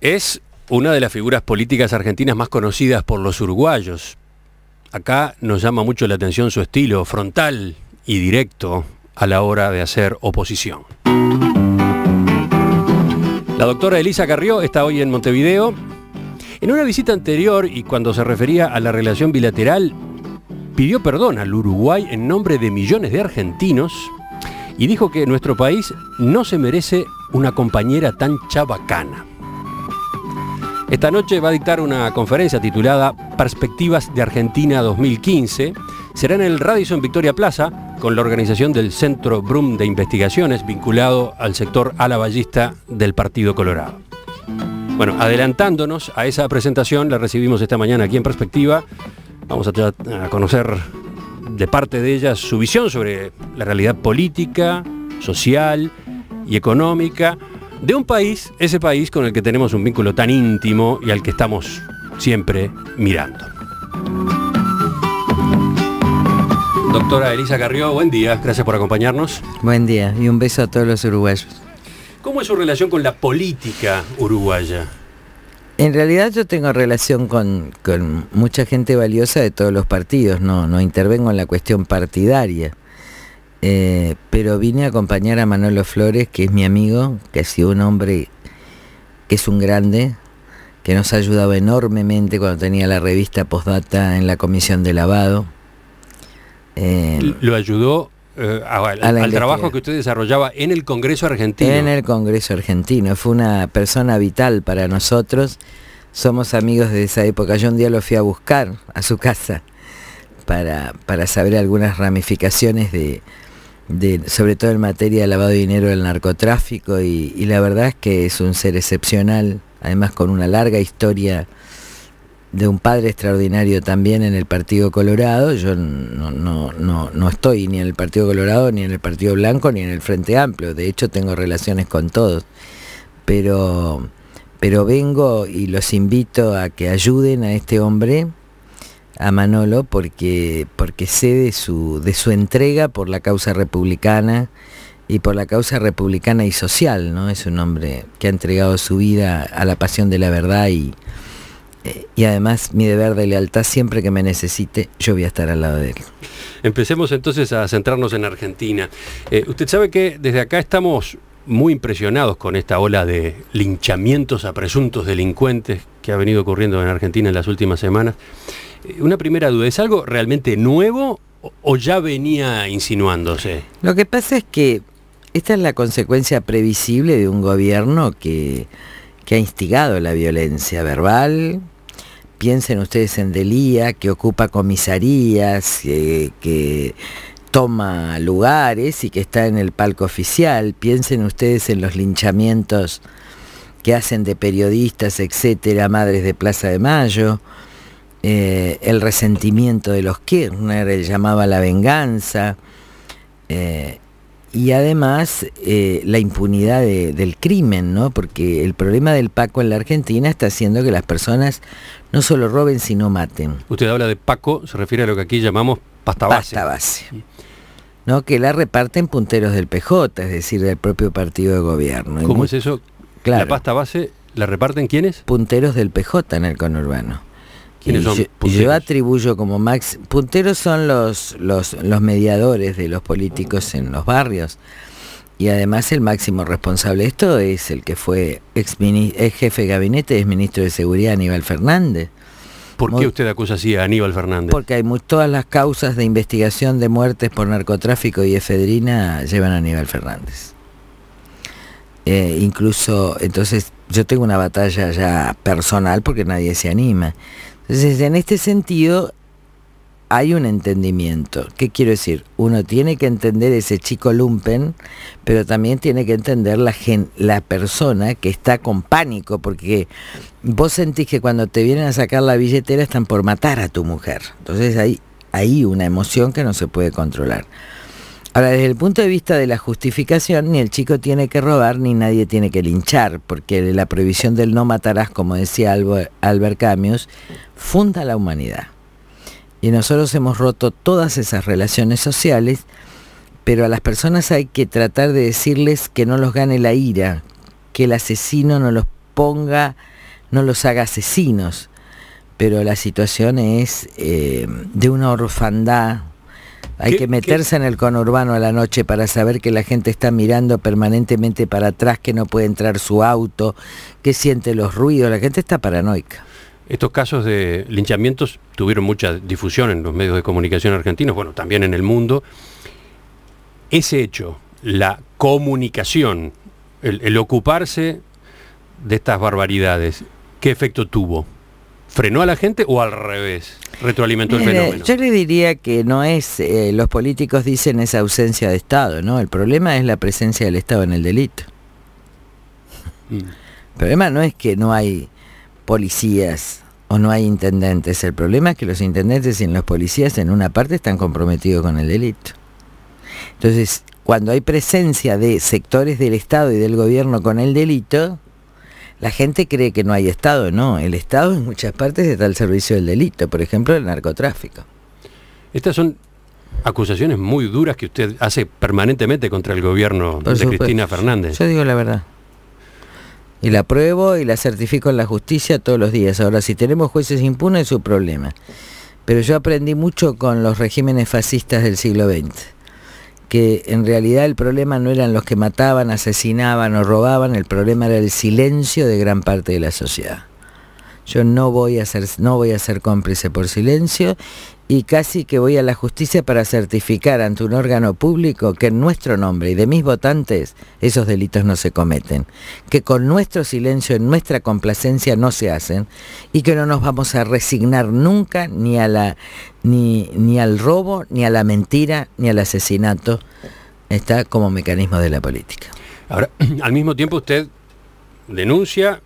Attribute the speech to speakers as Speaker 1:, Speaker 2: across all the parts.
Speaker 1: es una de las figuras políticas argentinas más conocidas por los uruguayos. Acá nos llama mucho la atención su estilo frontal y directo a la hora de hacer oposición. La doctora Elisa Carrió está hoy en Montevideo. En una visita anterior y cuando se refería a la relación bilateral, pidió perdón al Uruguay en nombre de millones de argentinos y dijo que nuestro país no se merece una compañera tan chabacana. Esta noche va a dictar una conferencia titulada Perspectivas de Argentina 2015. Será en el Radisson Victoria Plaza con la organización del Centro Brum de Investigaciones vinculado al sector alaballista del Partido Colorado. Bueno, adelantándonos a esa presentación, la recibimos esta mañana aquí en Perspectiva. Vamos a, a conocer de parte de ella su visión sobre la realidad política, social y económica de un país, ese país con el que tenemos un vínculo tan íntimo y al que estamos siempre mirando. Doctora Elisa Carrió, buen día, gracias por acompañarnos.
Speaker 2: Buen día y un beso a todos los uruguayos.
Speaker 1: ¿Cómo es su relación con la política uruguaya?
Speaker 2: En realidad yo tengo relación con, mucha gente valiosa de todos los partidos, no, no intervengo en la cuestión partidaria. Eh, pero vine a acompañar a Manolo Flores, que es mi amigo, que ha sido un hombre que es un grande, que nos ha ayudado enormemente cuando tenía la revista Postdata en la comisión de lavado.
Speaker 1: Eh, ¿Lo ayudó eh, al, trabajo que usted desarrollaba en el Congreso argentino?
Speaker 2: En el Congreso argentino. Fue una persona vital para nosotros. Somos amigos de esa época. Yo un día lo fui a buscar a su casa para, para saber algunas ramificaciones de, sobre todo en materia de lavado de dinero del narcotráfico y, la verdad es que es un ser excepcional, además con una larga historia de un padre extraordinario también en el Partido Colorado. Yo no, no, no, no, estoy ni en el Partido Colorado, ni en el Partido Blanco, ni en el Frente Amplio. De hecho, tengo relaciones con todos. Pero, pero vengo y los invito a que ayuden a este hombre a Manolo porque, porque sé de su, de su entrega por la causa republicana y por la causa republicana y social, ¿no? Es un hombre que ha entregado su vida a la pasión de la verdad y, y además mi deber de lealtad siempre que me necesite, yo voy a estar al lado de él.
Speaker 1: Empecemos entonces a centrarnos en Argentina. Eh, usted sabe que desde acá estamos muy impresionados con esta ola de linchamientos a presuntos delincuentes que ha venido ocurriendo en Argentina en las últimas semanas. Eh, una primera duda, ¿es algo realmente nuevo o ya venía insinuándose?
Speaker 2: Lo que pasa es que esta es la consecuencia previsible de un gobierno que, ha instigado la violencia verbal. Piensen ustedes en Delía, que ocupa comisarías, que toma lugares y que está en el palco oficial. Piensen ustedes en los linchamientos que hacen de periodistas, etcétera, madres de Plaza de Mayo. Eh, el resentimiento de los Kirchner, llamaba la venganza, eh, y además eh, la impunidad del crimen, ¿no? porque el problema del Paco en la Argentina está haciendo que las personas no solo roben, sino maten.
Speaker 1: Usted habla de Paco, se refiere a lo que aquí llamamos pasta base.
Speaker 2: Pasta base. ¿no? que la reparten punteros del PJ, es decir, del propio partido de gobierno.
Speaker 1: ¿Cómo es eso? Claro. ¿La pasta base la reparten quiénes?
Speaker 2: Punteros del PJ en el conurbano yo, atribuyo como max... Punteros son los, los, los mediadores de los políticos en los barrios. Y además el máximo responsable de esto es el que fue ex, jefe de gabinete, es ministro de Seguridad Aníbal Fernández.
Speaker 1: ¿Por qué usted acusa así a Aníbal Fernández?
Speaker 2: Porque hay todas las causas de investigación de muertes por narcotráfico y efedrina llevan a Aníbal Fernández. Eh, incluso, entonces, yo tengo una batalla ya personal porque nadie se anima. Entonces, en este sentido, hay un entendimiento. ¿Qué quiero decir? Uno tiene que entender ese chico lumpen, pero también tiene que entender la, la persona que está con pánico, porque vos sentís que cuando te vienen a sacar la billetera están por matar a tu mujer. Entonces hay, hay una emoción que no se puede controlar. Ahora, desde el punto de vista de la justificación, ni el chico tiene que robar ni nadie tiene que linchar, porque la prohibición del no matarás, como decía Albert Camus, funda la humanidad. Y nosotros hemos roto todas esas relaciones sociales, pero a las personas hay que tratar de decirles que no los gane la ira, que el asesino no los ponga, no los haga asesinos, pero la situación es eh, de una orfandad. Hay que meterse en el conurbano a la noche para saber que la gente está mirando permanentemente para atrás, que no puede entrar su auto, que siente los ruidos, la gente está paranoica.
Speaker 1: Estos casos de linchamientos tuvieron mucha difusión en los medios de comunicación argentinos, bueno, también en el mundo. Ese hecho, la comunicación, el, ocuparse de estas barbaridades, ¿qué efecto tuvo? ¿Frenó a la gente o al revés? ¿Retroalimentó el fenómeno?
Speaker 2: Yo le diría que no es, eh, los políticos dicen esa ausencia de Estado, ¿no? El problema es la presencia del Estado en el delito. Mm. El problema no es que no hay policías o no hay intendentes. El problema es que los intendentes y los policías en una parte están comprometidos con el delito. Entonces, cuando hay presencia de sectores del Estado y del gobierno con el delito, la gente cree que no hay Estado. No, el Estado en muchas partes está al servicio del delito, por ejemplo, el narcotráfico.
Speaker 1: Estas son acusaciones muy duras que usted hace permanentemente contra el gobierno de Cristina Fernández.
Speaker 2: Yo digo la verdad. Y la pruebo y la certifico en la justicia todos los días. Ahora, si tenemos jueces impunes, es su problema. Pero yo aprendí mucho con los regímenes fascistas del siglo XX, que en realidad el problema no eran los que mataban, asesinaban o robaban, el problema era el silencio de gran parte de la sociedad. Yo no voy a ser, no voy a ser cómplice por silencio y casi que voy a la justicia para certificar ante un órgano público que en nuestro nombre y de mis votantes esos delitos no se cometen, que con nuestro silencio, en nuestra complacencia no se hacen y que no nos vamos a resignar nunca ni, ni al robo, ni a la mentira, ni al asesinato. Está como mecanismo de la política.
Speaker 1: Ahora, al mismo tiempo usted denuncia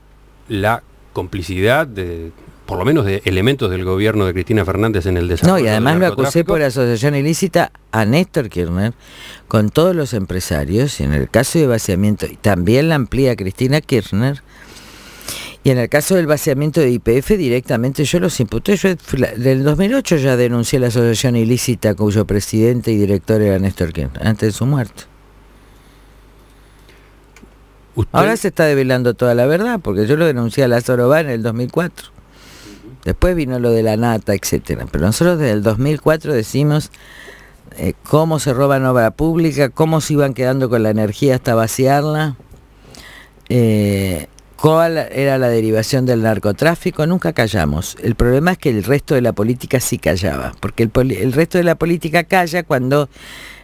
Speaker 1: la complicidad de por lo menos de elementos del gobierno de Cristina Fernández en el desarrollo.
Speaker 2: No, y además lo acusé por asociación ilícita a Néstor Kirchner con todos los empresarios, y en el caso de vaciamiento, y también la amplía Cristina Kirchner, y en el caso del vaciamiento de IPF directamente yo los imputé. Yo del 2008 ya denuncié la asociación ilícita cuyo presidente y director era Néstor Kirchner, antes de su muerte. Ahora se está develando toda la verdad, porque yo lo denuncié a Lázaro Bá en el 2004. Después vino lo de la nata, etcétera. Pero nosotros desde el 2004 decimos eh, cómo se roban obra pública, cómo se iban quedando con la energía hasta vaciarla, eh, cuál era la derivación del narcotráfico, nunca callamos. El problema es que el resto de la política sí callaba, porque el, resto de la política calla cuando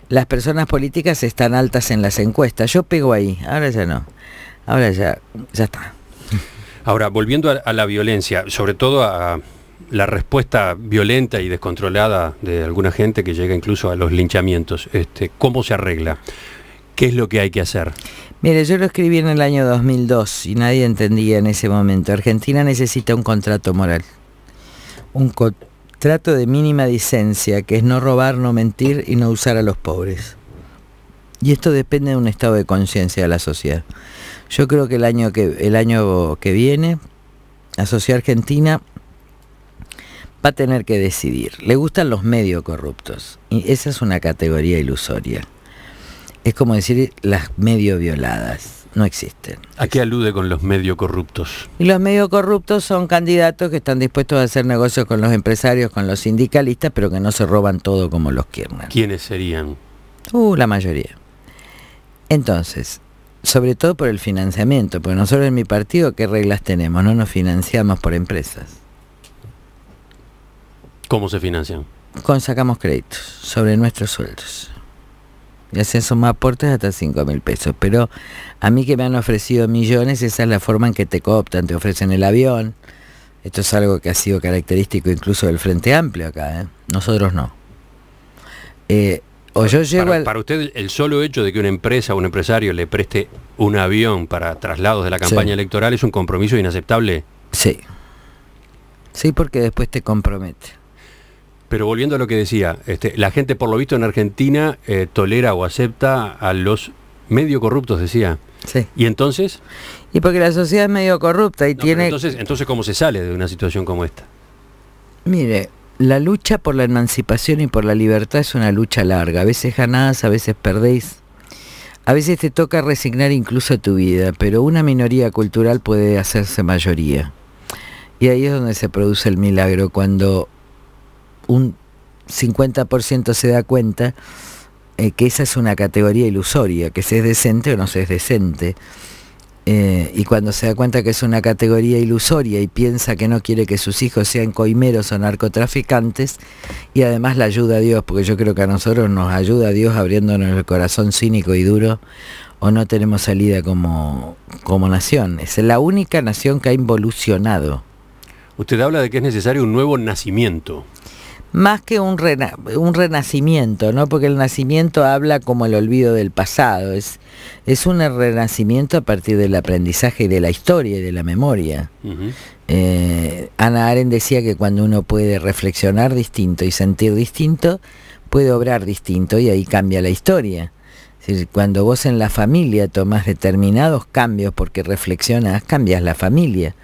Speaker 2: las personas políticas están altas en las encuestas. Yo pego ahí, ahora ya no. Ahora ya, ya está.
Speaker 1: Ahora, volviendo a, la violencia, sobre todo a la respuesta violenta y descontrolada de alguna gente que llega incluso a los linchamientos, este, ¿cómo se arregla? ¿Qué es lo que hay que hacer?
Speaker 2: Mire, yo lo escribí en el año 2002 y nadie entendía en ese momento. Argentina necesita un contrato moral. Un contrato de mínima licencia, que es no robar, no mentir y no usar a los pobres. Y esto depende de un estado de conciencia de la sociedad. Yo creo que el año que, el año que viene, la sociedad argentina va a tener que decidir. Le gustan los medios corruptos. Y esa es una categoría ilusoria. Es como decir las medio violadas. No existen.
Speaker 1: ¿A qué alude con los medios corruptos?
Speaker 2: Y los medios corruptos son candidatos que están dispuestos a hacer negocios con los empresarios, con los sindicalistas, pero que no se roban todo como los quieren.
Speaker 1: ¿Quiénes serían?
Speaker 2: Uh, la mayoría. Entonces, sobre todo por el financiamiento, porque nosotros en mi partido, ¿qué reglas tenemos? No nos financiamos por empresas.
Speaker 1: ¿Cómo se financian?
Speaker 2: Con sacamos créditos sobre nuestros sueldos. Y hacen son aportes hasta 5 mil pesos. Pero a mí que me han ofrecido millones, esa es la forma en que te cooptan, te ofrecen el avión. Esto es algo que ha sido característico incluso del Frente Amplio acá, ¿eh? nosotros no.
Speaker 1: Eh, yo para, para, usted el solo hecho de que una empresa o un empresario le preste un avión para traslados de la campaña electoral es un compromiso inaceptable.
Speaker 2: Sí. Sí, porque después te compromete.
Speaker 1: Pero volviendo a lo que decía, este, la gente por lo visto en Argentina eh, tolera o acepta a los medio corruptos, decía.
Speaker 2: Sí.
Speaker 1: ¿Y entonces?
Speaker 2: Y porque la sociedad es medio corrupta y tiene...
Speaker 1: Entonces, entonces, ¿cómo se sale de una situación como esta?
Speaker 2: Mire, la lucha por la emancipación y por la libertad es una lucha larga. A veces ganás, a veces perdéis. A veces te toca resignar incluso tu vida, pero una minoría cultural puede hacerse mayoría. Y ahí es donde se produce el milagro, cuando un 50% se da cuenta eh, que esa es una categoría ilusoria, que se es decente o no se es decente. Eh, y cuando se da cuenta que es una categoría ilusoria y piensa que no quiere que sus hijos sean coimeros o narcotraficantes, y además la ayuda a Dios, porque yo creo que a nosotros nos ayuda a Dios abriéndonos el corazón cínico y duro, o no tenemos salida como, como nación. Es la única nación que ha involucionado.
Speaker 1: Usted habla de que es necesario un nuevo nacimiento
Speaker 2: más que un, un renacimiento, ¿no? Porque el nacimiento habla como el olvido del pasado, es, es un renacimiento a partir del aprendizaje y de la historia y de la memoria. Eh, Ana Aren decía que cuando uno puede reflexionar distinto y sentir distinto, puede obrar distinto y ahí cambia la historia. cuando vos en la familia tomás determinados cambios porque reflexionas, cambias la familia.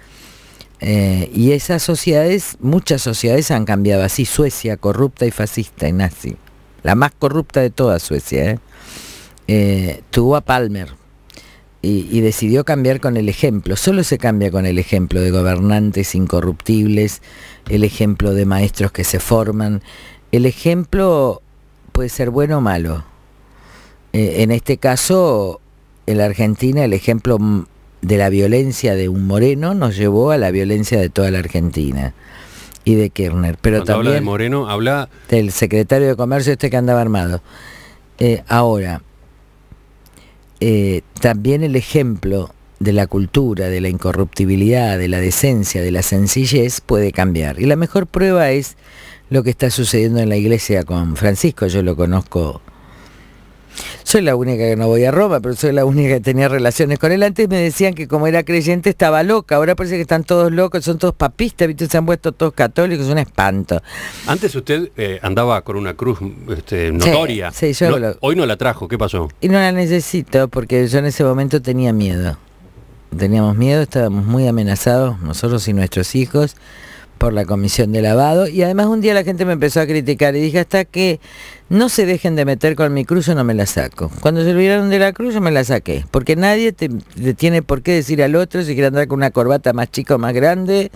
Speaker 2: Eh, y esas sociedades, muchas sociedades han cambiado así. Suecia, corrupta y fascista y nazi. La más corrupta de toda Suecia. ¿eh? Eh, tuvo a Palmer y, decidió cambiar con el ejemplo. Solo se cambia con el ejemplo de gobernantes incorruptibles, el ejemplo de maestros que se forman. El ejemplo puede ser bueno o malo. en este caso, en la Argentina, el ejemplo de la violencia de un moreno nos llevó a la violencia de toda la Argentina y de Kirchner. Pero también
Speaker 1: habla de Moreno, habla
Speaker 2: del secretario de Comercio este que andaba armado. Eh, ahora, eh, también el ejemplo de la cultura, de la incorruptibilidad, de la decencia, de la sencillez puede cambiar. Y la mejor prueba es lo que está sucediendo en la iglesia con Francisco. Yo lo conozco soy la única que no voy a Roma, pero soy la única que tenía relaciones con él. Antes me decían que como era creyente estaba loca, ahora parece que están todos locos, son todos papistas, ¿viste? se han vuelto todos católicos, es un espanto.
Speaker 1: Antes usted eh, andaba con una cruz este, notoria.
Speaker 2: Sí, yo
Speaker 1: Hoy no la trajo, ¿qué pasó?
Speaker 2: Y no la necesito porque yo en ese momento tenía miedo. Teníamos miedo, estábamos muy amenazados, nosotros y nuestros hijos por la comisión de lavado y además un día la gente me empezó a criticar y dije hasta que no se dejen de meter con mi cruz yo no me la saco. Cuando se olvidaron de la cruz yo me la saqué, porque nadie tiene por qué decir al otro si quiere andar con una corbata más chica o más grande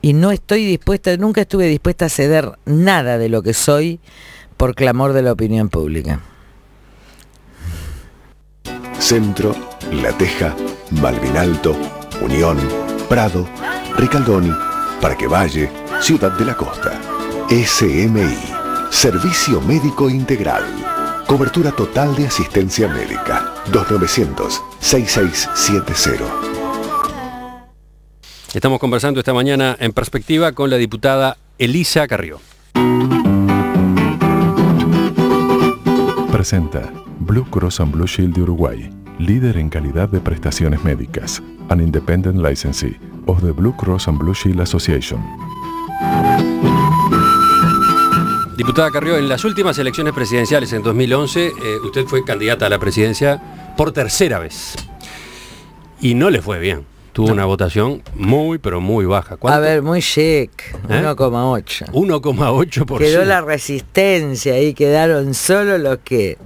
Speaker 2: y no estoy dispuesta, nunca estuve dispuesta a ceder nada de lo que soy por clamor de la opinión pública.
Speaker 3: Centro, La Teja, Malvin Alto, Unión, Prado, Ricaldoni Parque Valle, Ciudad de la Costa. SMI, Servicio Médico Integral. Cobertura total de asistencia médica. 2900-6670.
Speaker 1: Estamos conversando esta mañana en perspectiva con la diputada Elisa Carrió.
Speaker 4: Presenta Blue Cross and Blue Shield de Uruguay, líder en calidad de prestaciones médicas, an independent licensee of the Blue Cross and Blue Shield Association.
Speaker 1: Diputada Carrió, en las últimas elecciones presidenciales en 2011, eh, usted fue candidata a la presidencia por tercera vez. Y no le fue bien. Tuvo una votación muy, pero muy baja.
Speaker 2: A ver, muy chic, 1,8.
Speaker 1: 1,8%.
Speaker 2: Quedó la resistencia y quedaron solo los que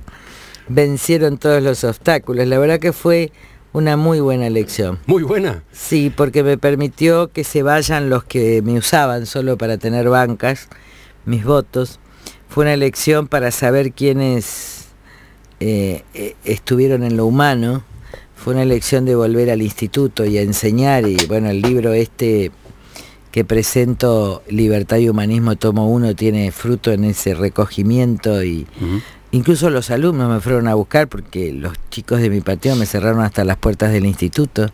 Speaker 2: vencieron todos los obstáculos. La verdad que fue una muy buena elección.
Speaker 1: ¿Muy buena?
Speaker 2: Sí, porque me permitió que se vayan los que me usaban solo para tener bancas, mis votos. Fue una elección para saber quiénes eh, eh, estuvieron en lo humano. Fue una elección de volver al instituto y a enseñar. Y bueno, el libro este que presento, Libertad y Humanismo, tomo uno, tiene fruto en ese recogimiento y Incluso los alumnos me fueron a buscar porque los chicos de mi partido me cerraron hasta las puertas del instituto.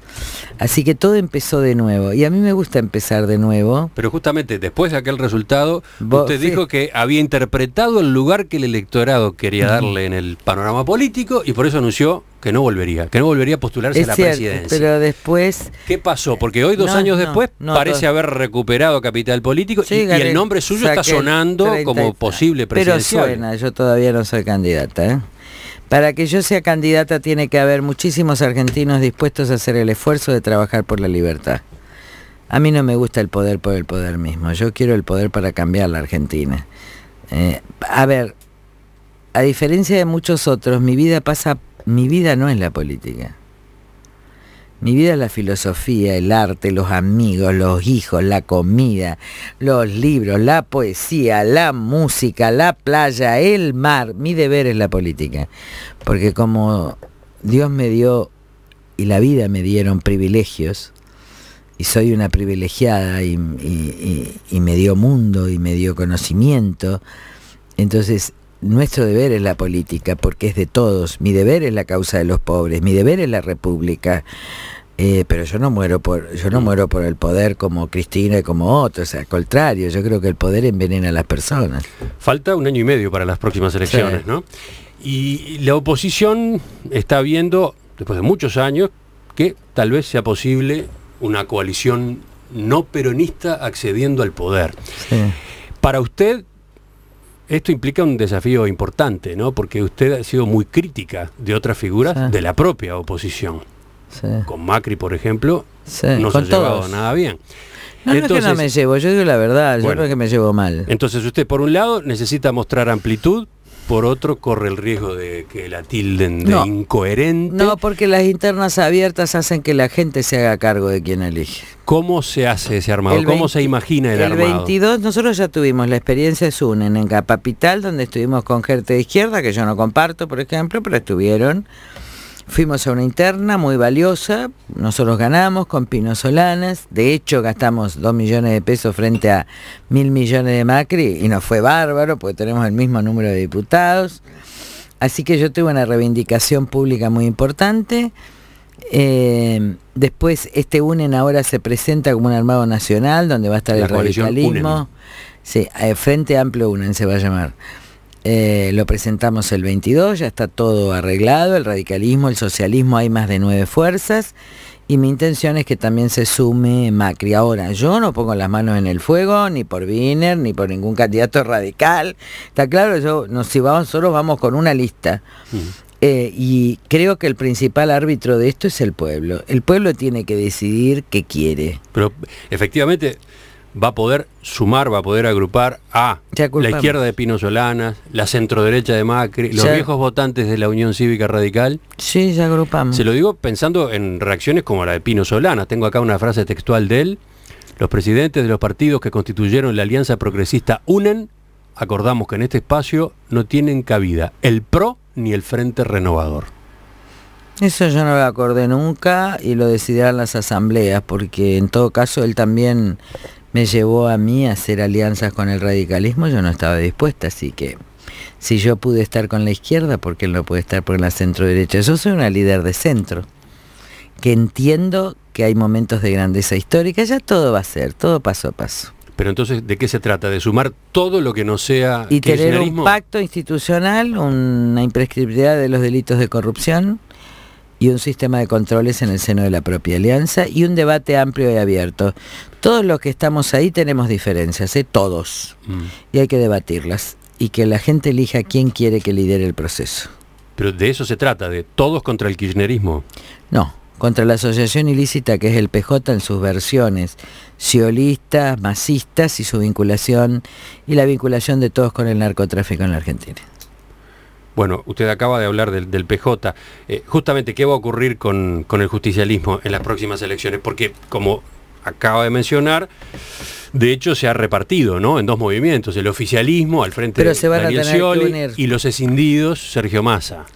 Speaker 2: Así que todo empezó de nuevo. Y a mí me gusta empezar de nuevo.
Speaker 1: Pero justamente después de aquel resultado, usted dijo que había interpretado el lugar que el electorado quería darle en el panorama político y por eso anunció que no volvería, que no volvería a postularse a la presidencia.
Speaker 2: Pero después...
Speaker 1: ¿Qué pasó? Porque hoy, dos años después, parece haber recuperado capital político y, el nombre suyo está sonando como posible presidencial.
Speaker 2: Pero suena, yo todavía no soy candidata. ¿eh? Para que yo sea candidata tiene que haber muchísimos argentinos dispuestos a hacer el esfuerzo de trabajar por la libertad. A mí no me gusta el poder por el poder mismo, yo quiero el poder para cambiar la Argentina. Eh, a ver, a diferencia de muchos otros, mi vida pasa mi vida no es la política. Mi vida es la filosofía, el arte, los amigos, los hijos, la comida, los libros, la poesía, la música, la playa, el mar. Mi deber es la política. Porque como Dios me dio y la vida me dieron privilegios, y soy una privilegiada y, me dio mundo y me dio conocimiento, entonces nuestro deber es la política, porque es de todos. Mi deber es la causa de los pobres, mi deber es la república. Eh, pero yo no muero por yo no muero por el poder como Cristina y como otros, al contrario, yo creo que el poder envenena a las personas.
Speaker 1: Falta un año y medio para las próximas elecciones, ¿no? Y la oposición está viendo, después de muchos años, que tal vez sea posible una coalición no peronista accediendo al poder. Para usted, esto implica un desafío importante, ¿no? Porque usted ha sido muy crítica de otras figuras de la propia oposición. Con Macri, por ejemplo, no se ha llevado nada bien.
Speaker 2: No, no es que no me llevo, yo digo la verdad, yo creo que me llevo mal.
Speaker 1: Entonces usted, por un lado, necesita mostrar amplitud, por otro corre el riesgo de que la tilden de incoherente.
Speaker 2: No, porque las internas abiertas hacen que la gente se haga cargo de quien elige.
Speaker 1: ¿Cómo se hace ese armado? ¿Cómo se imagina el, armado?
Speaker 2: El 22, nosotros ya tuvimos la experiencia de Sunen en Capital, donde estuvimos con gente de izquierda, que yo no comparto, por ejemplo, pero estuvieron Fuimos a una interna muy valiosa, nosotros ganamos con Pino Solanas, de hecho gastamos dos millones de pesos frente a mil millones de Macri y nos fue bárbaro porque tenemos el mismo número de diputados. Así que yo tuve una reivindicación pública muy importante. Eh, después este UNEN ahora se presenta como un armado nacional donde va a estar el radicalismo. Sí, eh, Frente Amplio UNEN se va a llamar. Eh, lo presentamos el 22, ya está todo arreglado, el radicalismo, el socialismo, hay más de nueve fuerzas y mi intención es que también se sume Macri. Ahora, yo no pongo las manos en el fuego, ni por Wiener, ni por ningún candidato radical. Está claro, yo, no, si vamos, solo vamos con una lista. Eh, y creo que el principal árbitro de esto es el pueblo. El pueblo tiene que decidir qué quiere.
Speaker 1: Pero efectivamente, va a poder sumar, va a poder agrupar a la izquierda de Pino Solanas, la centroderecha de Macri, los viejos votantes de la Unión Cívica Radical.
Speaker 2: Sí, ya agrupamos.
Speaker 1: Se lo digo pensando en reacciones como la de Pino Solanas. Tengo acá una frase textual de él. Los presidentes de los partidos que constituyeron la Alianza Progresista unen, acordamos que en este espacio no tienen cabida el PRO ni el Frente Renovador.
Speaker 2: Eso yo no lo acordé nunca y lo decidirán las asambleas, porque en todo caso él también me llevó a mí a hacer alianzas con el radicalismo, yo no estaba dispuesta, así que si yo pude estar con la izquierda, ¿por qué él no puede estar por la centro derecha? Yo soy una líder de centro, que entiendo que hay momentos de grandeza histórica, ya todo va a ser, todo paso a paso.
Speaker 1: Pero entonces, ¿de qué se trata? ¿De sumar todo lo que no sea...
Speaker 2: Y tener un pacto institucional, una imprescriptibilidad de los delitos de corrupción, y un sistema de controles en el seno de la propia alianza y un debate amplio y abierto. Todos los que estamos ahí tenemos diferencias, ¿eh? todos, mm. y hay que debatirlas y que la gente elija quién quiere que lidere el proceso.
Speaker 1: Pero de eso se trata, de todos contra el kirchnerismo.
Speaker 2: No, contra la asociación ilícita que es el PJ en sus versiones, siolistas, masistas y su vinculación y la vinculación de todos con el narcotráfico en la Argentina.
Speaker 1: Bueno, usted acaba de hablar del, PJ. Eh, justamente, ¿qué va a ocurrir con, el justicialismo en las próximas elecciones? Porque, como acaba de mencionar, de hecho se ha repartido ¿no? en dos movimientos, el oficialismo al frente de Daniel Scioli y los escindidos Sergio Massa.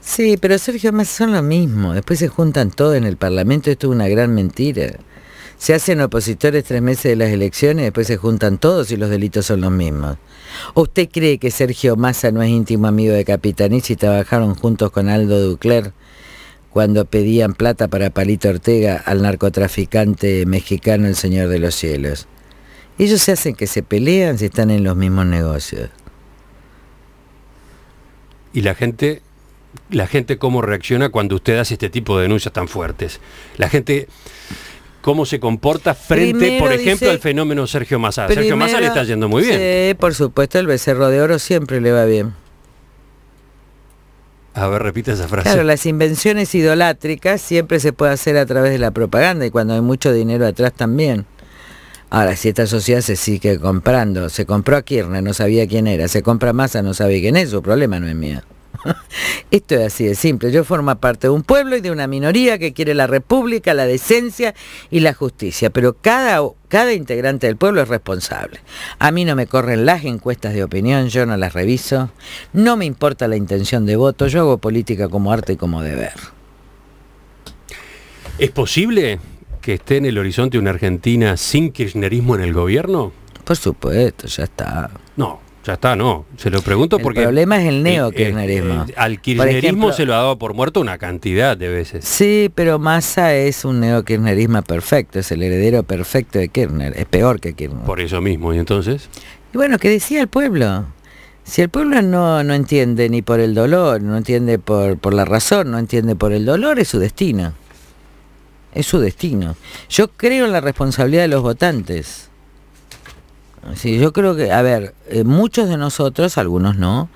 Speaker 2: Sí, pero Sergio Massa son lo mismo, después se juntan todos en el Parlamento, esto es una gran mentira. Se hacen opositores tres meses de las elecciones, después se juntan todos y los delitos son los mismos. ¿Usted cree que Sergio Massa no es íntimo amigo de Capitanich y trabajaron juntos con Aldo Ducler cuando pedían plata para Palito Ortega al narcotraficante mexicano el Señor de los Cielos? Ellos se hacen que se pelean si están en los mismos negocios.
Speaker 1: Y la gente, la gente cómo reacciona cuando usted hace este tipo de denuncias tan fuertes. La gente cómo se comporta frente, por ejemplo, al fenómeno Sergio Massa. Sergio Massa le está yendo muy bien.
Speaker 2: Sí, por supuesto, el becerro de oro siempre le va bien.
Speaker 1: A ver, repite esa frase.
Speaker 2: Claro, las invenciones idolátricas siempre se puede hacer a través de la propaganda y cuando hay mucho dinero atrás también. Ahora, si esta sociedad se sigue comprando, se compró a Kirchner, no sabía quién era, se compra Massa, no sabe quién es, su problema no es mío. Esto es así de simple. Yo formo parte de un pueblo y de una minoría que quiere la república, la decencia y la justicia. Pero cada, cada integrante del pueblo es responsable. A mí no me corren las encuestas de opinión, yo no las reviso. No me importa la intención de voto, yo hago política como arte y como deber.
Speaker 1: ¿Es posible que esté en el horizonte una Argentina sin kirchnerismo en el gobierno?
Speaker 2: Por supuesto, ya está.
Speaker 1: No, ya está, no. Se lo pregunto porque...
Speaker 2: El problema es el neokirchnerismo.
Speaker 1: Al kirchnerismo se lo ha dado por muerto una cantidad de veces.
Speaker 2: Sí, pero Massa es un neokirchnerismo perfecto, es el heredero perfecto de Kirchner, es peor que Kirchner.
Speaker 1: Por eso mismo, ¿y entonces?
Speaker 2: Y bueno, ¿qué decía el pueblo? Si el pueblo no, no entiende ni por el dolor, no entiende por, por la razón, no entiende por el dolor, es su destino. Es su destino. Yo creo en la responsabilidad de los votantes Sí, yo creo que, a ver, eh, muchos de nosotros, algunos no,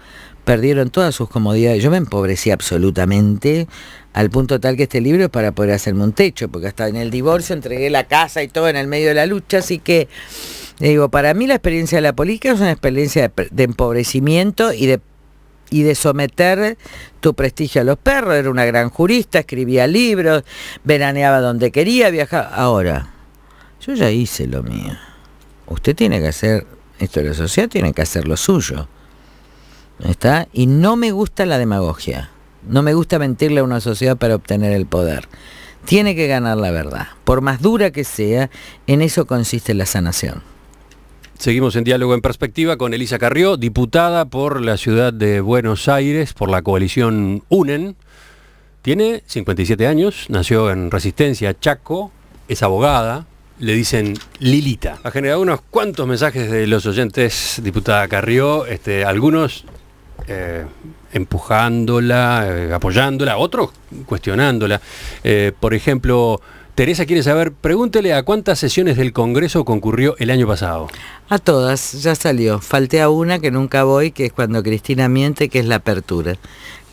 Speaker 2: perdieron todas sus comodidades. Yo me empobrecí absolutamente al punto tal que este libro es para poder hacerme un techo, porque hasta en el divorcio entregué la casa y todo en el medio de la lucha, así que digo, para mí la experiencia de la política es una experiencia de, empobrecimiento y de y de someter tu prestigio a los perros. Era una gran jurista, escribía libros, veraneaba donde quería, viajaba. Ahora, yo ya hice lo mío usted tiene que hacer, esto de la sociedad tiene que hacer lo suyo. ¿Está? Y no me gusta la demagogia. No me gusta mentirle a una sociedad para obtener el poder. Tiene que ganar la verdad. Por más dura que sea, en eso consiste la sanación.
Speaker 1: Seguimos en diálogo en perspectiva con Elisa Carrió, diputada por la ciudad de Buenos Aires, por la coalición UNEN. Tiene 57 años, nació en Resistencia, Chaco, es abogada, le dicen Lilita. Ha generado unos cuantos mensajes de los oyentes, diputada Carrió, este, algunos eh, empujándola, eh, apoyándola, otros cuestionándola. Eh, por ejemplo, Teresa quiere saber, pregúntele a cuántas sesiones del Congreso concurrió el año pasado.
Speaker 2: A todas, ya salió. Falté a una que nunca voy, que es cuando Cristina miente, que es la apertura.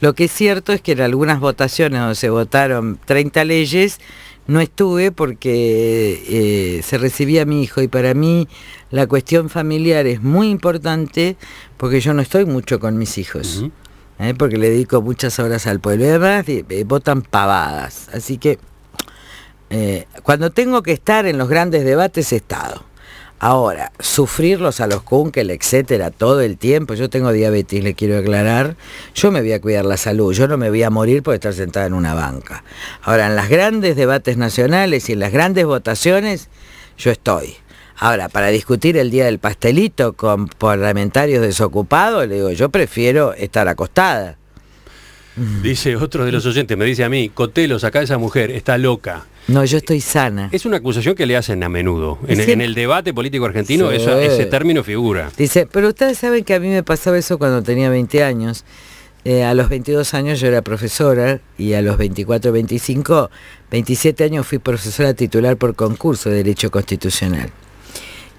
Speaker 2: Lo que es cierto es que en algunas votaciones donde se votaron 30 leyes, no estuve porque eh, se recibía a mi hijo y para mí la cuestión familiar es muy importante porque yo no estoy mucho con mis hijos, ¿eh? porque le dedico muchas horas al pueblo y además eh, votan pavadas. Así que cuando tengo que estar en los grandes debates he estado. Ahora, sufrirlos a los Kunkel, etcétera, todo el tiempo, yo tengo diabetes, le quiero aclarar, yo me voy a cuidar la salud, yo no me voy a morir por estar sentada en una banca. Ahora, en las grandes debates nacionales y en las grandes votaciones, yo estoy. Ahora, para discutir el día del pastelito con parlamentarios desocupados, le digo, yo prefiero estar acostada.
Speaker 1: Dice otro de los oyentes, me dice a mí, Cotelo, saca a esa mujer, está loca.
Speaker 2: No, yo estoy sana.
Speaker 1: Es una acusación que le hacen a menudo. En, el debate político argentino ese término figura.
Speaker 2: Dice, pero ustedes saben que a mí me pasaba eso cuando tenía 20 años. Eh, a los 22 años yo era profesora y a los 24, 25, 27 años fui profesora titular por concurso de Derecho Constitucional.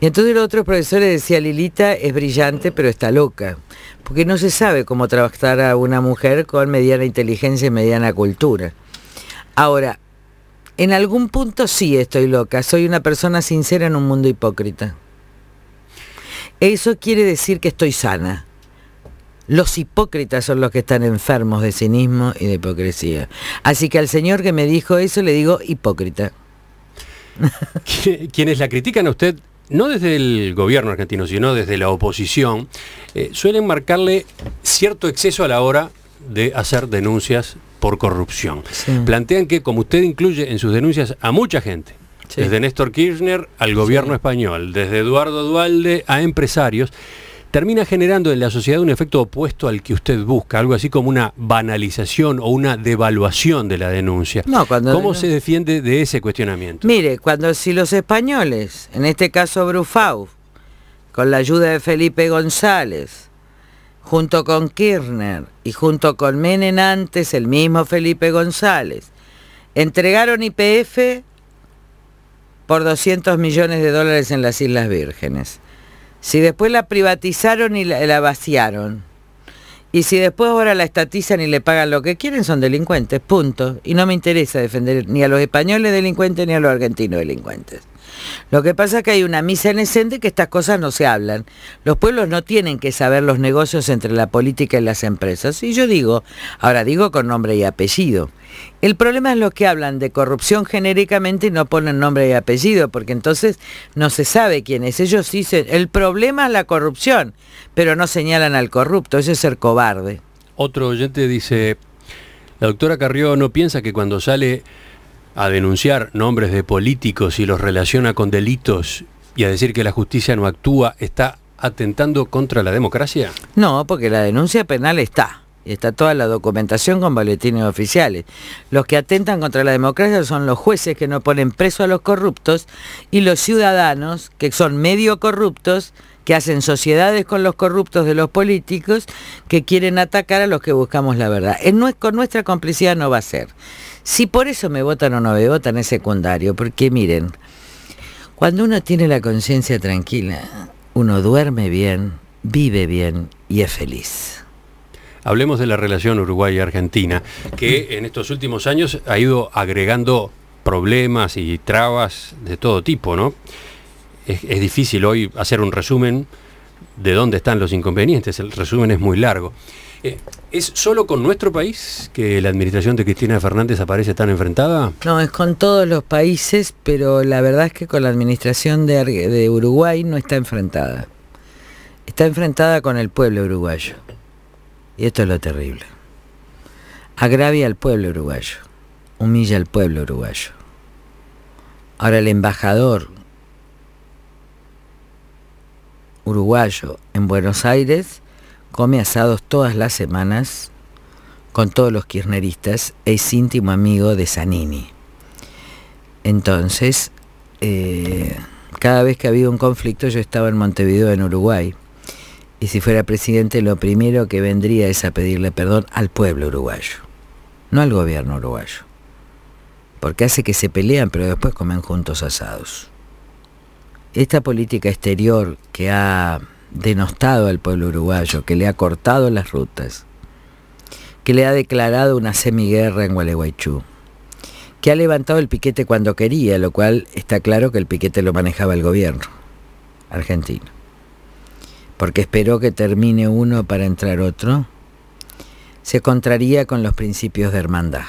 Speaker 2: Y entonces los otros profesores decían, Lilita es brillante pero está loca, porque no se sabe cómo trabajar a una mujer con mediana inteligencia y mediana cultura. Ahora, en algún punto sí estoy loca, soy una persona sincera en un mundo hipócrita. Eso quiere decir que estoy sana. Los hipócritas son los que están enfermos de cinismo y de hipocresía. Así que al señor que me dijo eso le digo hipócrita.
Speaker 1: Quienes la critican a usted, no desde el gobierno argentino, sino desde la oposición, eh, suelen marcarle cierto exceso a la hora de hacer denuncias por corrupción. Plantean que, como usted incluye en sus denuncias a mucha gente, desde Néstor Kirchner al gobierno español, desde Eduardo Dualde a empresarios, termina generando en la sociedad un efecto opuesto al que usted busca, algo así como una banalización o una devaluación de la denuncia. ¿Cómo se defiende de ese cuestionamiento?
Speaker 2: Mire, cuando si los españoles, en este caso Brufau, con la ayuda de Felipe González, junto con Kirchner y junto con Menem antes, el mismo Felipe González, entregaron IPF por 200 millones de dólares en las Islas Vírgenes. Si después la privatizaron y la, vaciaron, y si después ahora la estatizan y le pagan lo que quieren, son delincuentes, punto. Y no me interesa defender ni a los españoles delincuentes ni a los argentinos delincuentes. Lo que pasa es que hay una misa en que estas cosas no se hablan. Los pueblos no tienen que saber los negocios entre la política y las empresas. Y yo digo, ahora digo con nombre y apellido. El problema es lo que hablan de corrupción genéricamente y no ponen nombre y apellido, porque entonces no se sabe quién es. Ellos dicen, el problema es la corrupción, pero no señalan al corrupto, eso es ser cobarde.
Speaker 1: Otro oyente dice, la doctora Carrió no piensa que cuando sale a denunciar nombres de políticos y los relaciona con delitos y a decir que la justicia no actúa, está atentando contra la democracia?
Speaker 2: No, porque la denuncia penal está. Está toda la documentación con boletines oficiales. Los que atentan contra la democracia son los jueces que no ponen preso a los corruptos y los ciudadanos que son medio corruptos, que hacen sociedades con los corruptos de los políticos, que quieren atacar a los que buscamos la verdad. con nuestra complicidad no va a ser. Si por eso me votan o no me votan es secundario, porque miren, cuando uno tiene la conciencia tranquila, uno duerme bien, vive bien y es feliz.
Speaker 1: Hablemos de la relación Uruguay-Argentina, que en estos últimos años ha ido agregando problemas y trabas de todo tipo, ¿no? Es, es, difícil hoy hacer un resumen de dónde están los inconvenientes, el resumen es muy largo. Eh, ¿Es solo con nuestro país que la administración de Cristina Fernández aparece tan enfrentada?
Speaker 2: No, es con todos los países, pero la verdad es que con la administración de, de Uruguay no está enfrentada. Está enfrentada con el pueblo uruguayo. Y esto es lo terrible. Agravia al pueblo uruguayo. Humilla al pueblo uruguayo. Ahora el embajador uruguayo en Buenos Aires come asados todas las semanas con todos los kirchneristas, es íntimo amigo de Zanini. Entonces, eh, cada vez que había un conflicto yo estaba en Montevideo, en Uruguay, y si fuera presidente lo primero que vendría es a pedirle perdón al pueblo uruguayo, no al gobierno uruguayo, porque hace que se pelean pero después comen juntos asados. Esta política exterior que ha denostado al pueblo uruguayo, que le ha cortado las rutas, que le ha declarado una semiguerra en Gualeguaychú, que ha levantado el piquete cuando quería, lo cual está claro que el piquete lo manejaba el gobierno argentino, porque esperó que termine uno para entrar otro, se contraría con los principios de hermandad.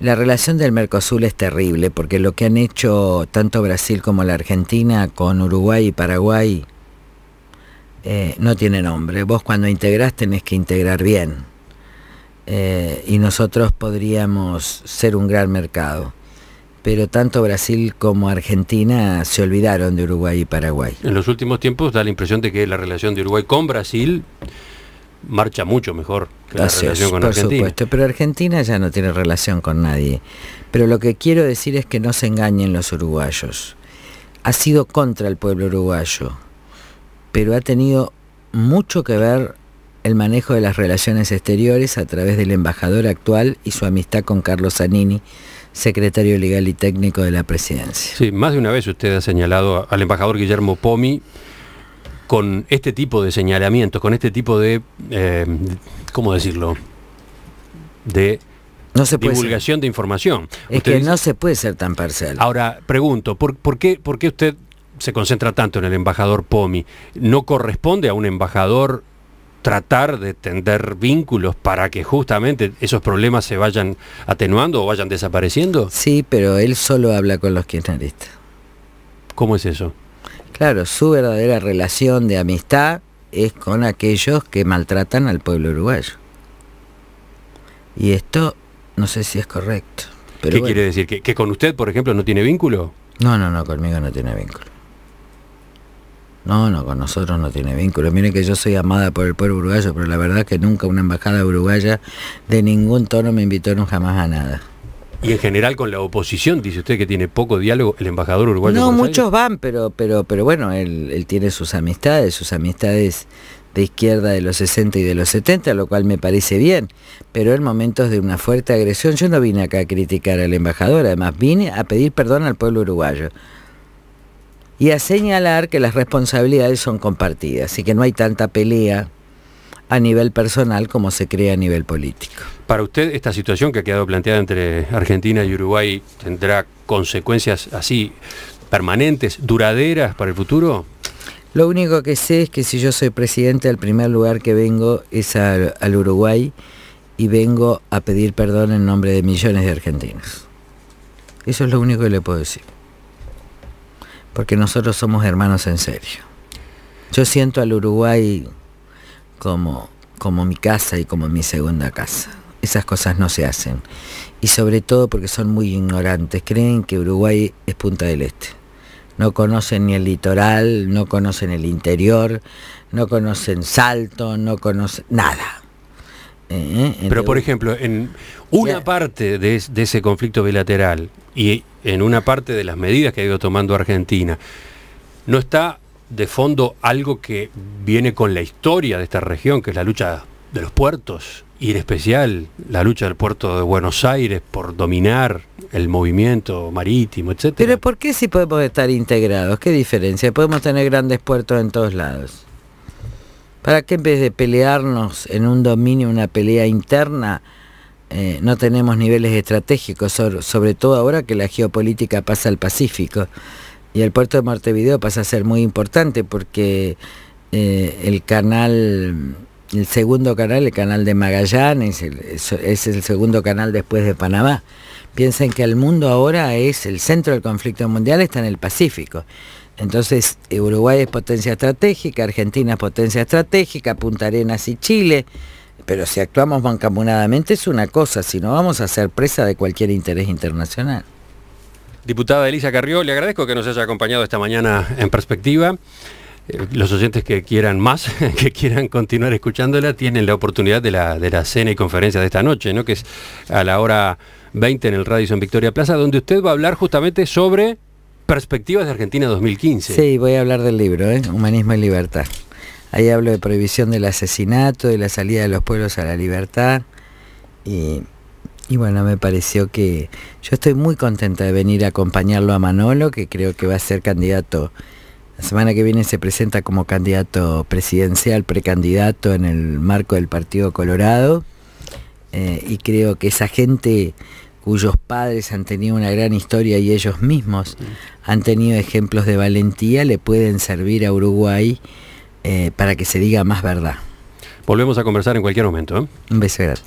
Speaker 2: La relación del Mercosur es terrible porque lo que han hecho tanto Brasil como la Argentina con Uruguay y Paraguay eh, no tiene nombre. Vos cuando integrás tenés que integrar bien. Eh, y nosotros podríamos ser un gran mercado. Pero tanto Brasil como Argentina se olvidaron de Uruguay y Paraguay.
Speaker 1: En los últimos tiempos da la impresión de que la relación de Uruguay con Brasil marcha mucho mejor que la relación con
Speaker 2: por supuesto, pero Argentina ya no tiene relación con nadie. Pero lo que quiero decir es que no se engañen los uruguayos. Ha sido contra el pueblo uruguayo pero ha tenido mucho que ver el manejo de las relaciones exteriores a través del embajador actual y su amistad con Carlos Zanini, secretario legal y técnico de la presidencia.
Speaker 1: Sí, más de una vez usted ha señalado al embajador Guillermo Pomi con este tipo de señalamientos, con este tipo de, eh, ¿cómo decirlo? De divulgación de información.
Speaker 2: Es que no se puede ser tan parcial.
Speaker 1: Ahora, pregunto, ¿por, qué, ¿por qué usted se concentra tanto en el embajador Pomi. ¿No corresponde a un embajador tratar de tender vínculos para que justamente esos problemas se vayan atenuando o vayan desapareciendo?
Speaker 2: Sí, pero él solo habla con los kirchneristas.
Speaker 1: ¿Cómo es eso?
Speaker 2: Claro, su verdadera relación de amistad es con aquellos que maltratan al pueblo uruguayo. Y esto no sé si es correcto.
Speaker 1: ¿Qué quiere decir? ¿Que con usted, por ejemplo, no tiene vínculo?
Speaker 2: No, no, no, conmigo no tiene vínculo. No, no, con nosotros no tiene vínculo. Miren que yo soy amada por el pueblo uruguayo, pero la verdad que nunca una embajada uruguaya de ningún tono me invitó nunca jamás a nada.
Speaker 1: Y en general con la oposición, dice usted que tiene poco diálogo el embajador uruguayo.
Speaker 2: No, muchos van, pero, pero, pero bueno, él, él tiene sus amistades, sus amistades de izquierda de los 60 y de los 70, lo cual me parece bien, pero en momentos de una fuerte agresión yo no vine acá a criticar al embajador, además vine a pedir perdón al pueblo uruguayo y a señalar que las responsabilidades son compartidas y que no hay tanta pelea a nivel personal como se cree a nivel político.
Speaker 1: Para usted, esta situación que ha quedado planteada entre Argentina y Uruguay tendrá consecuencias así permanentes, duraderas para el futuro?
Speaker 2: Lo único que sé es que si yo soy presidente, el primer lugar que vengo es al Uruguay y vengo a pedir perdón en nombre de millones de argentinos. Eso es lo único que le puedo decir. Porque nosotros somos hermanos en serio. Yo siento al Uruguay como, como mi casa y como mi segunda casa. Esas cosas no se hacen. Y sobre todo porque son muy ignorantes. Creen que Uruguay es Punta del Este. No conocen ni el litoral, no conocen el interior, no conocen Salto, no conocen nada.
Speaker 1: ¿Eh? Pero por ejemplo, en una parte de, ese conflicto bilateral y en una parte de las medidas que ha ido tomando Argentina, ¿no está de fondo algo que viene con la historia de esta región, que es la lucha de los puertos, y en especial la lucha del puerto de Buenos Aires por dominar el movimiento marítimo, etcétera?
Speaker 2: Pero ¿por qué si podemos estar integrados? ¿Qué diferencia? Podemos tener grandes puertos en todos lados. ¿Para qué en vez de pelearnos en un dominio, una pelea interna, eh, no tenemos niveles estratégicos, sobre, todo ahora que la geopolítica pasa al Pacífico? Y el puerto de Montevideo pasa a ser muy importante porque eh, el canal, el segundo canal, el canal de Magallanes, es el segundo canal después de Panamá. Piensen que el mundo ahora es el centro del conflicto mundial, está en el Pacífico. Entonces, Uruguay es potencia estratégica, Argentina es potencia estratégica, Punta Arenas y Chile, pero si actuamos mancomunadamente es una cosa, si no vamos a ser presa de cualquier interés internacional.
Speaker 1: Diputada Elisa Carrió, le agradezco que nos haya acompañado esta mañana en perspectiva. Eh, los oyentes que quieran más, que quieran continuar escuchándola, tienen la oportunidad de la, de la cena y conferencia de esta noche, ¿no? que es a la hora 20 en el Radio en Victoria Plaza, donde usted va a hablar justamente sobre Perspectivas de Argentina 2015.
Speaker 2: Sí, voy a hablar del libro, ¿eh? Humanismo y Libertad. Ahí hablo de prohibición del asesinato, de la salida de los pueblos a la libertad. Y, bueno, me pareció que yo estoy muy contenta de venir a acompañarlo a Manolo, que creo que va a ser candidato. La semana que viene se presenta como candidato presidencial, precandidato en el marco del Partido Colorado. Eh, y creo que esa gente cuyos padres han tenido una gran historia y ellos mismos han tenido ejemplos de valentía, le pueden servir a Uruguay eh, para que se diga más verdad.
Speaker 1: Volvemos a conversar en cualquier momento. ¿eh?
Speaker 2: Un beso grande.